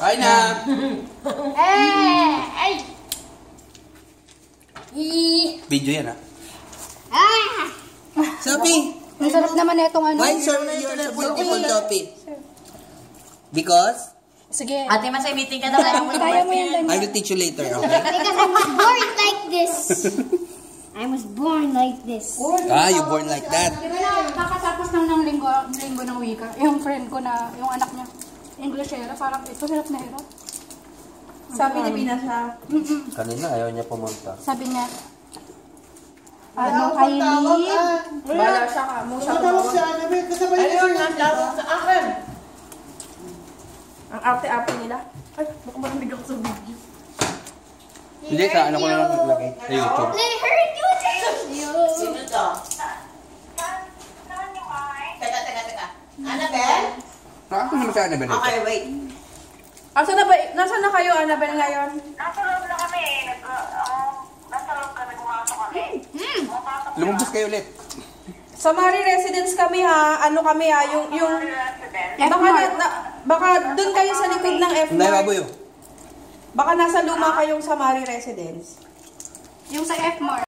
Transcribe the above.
Kain na! Eh! Ay! I- Video yan, ha? Ah! Sophie! Ang sarap naman na itong ano. Why sir, you're so beautiful, Sophie? Because? Sige. Ate, masay meeting ka daw. Kaya mo Kaya mo yan, I will teach you later, okay? Because I was born like this. I was born like this. Ah, you born like that. Na, kakatapos lang ng linggo, linggo ng wika. Yung friend ko na, yung anak niya, Englishera, parang ito, hirap na hirap. Sa Pilipinas. Mm-mm. Kanina, ayaw niya pumunta. Sabi niya, ano, Kylie? Bala siya ka. Mo siya tumawag. Ayun, nandawag sa akin. Ang ate-ate nila. Ay, baka marinig ako sa video. Hindi, sa ano ko na lang lagay sa YouTube. Let her do this. Sino to? Teka, teka, teka. Annabelle? Ako naman ano ba nito? Okay, wait. Asa na ba? Nasaan na kayo, Annabelle, ngayon? Nasa loob na kami. Nag, uh, nasa loob kami, pumasok kami. Pumapasok Lumabas kayo ulit. Sa Mari Residence kami ha. Ano kami ha? Yung, yung... Baka, na, na, baka dun kayo sa likod ng F Hindi, baboy. Baka nasa luma kayong sa Mari Residence. Yung sa F-Mart.